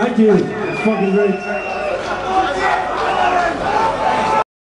Thank you. It's fucking great.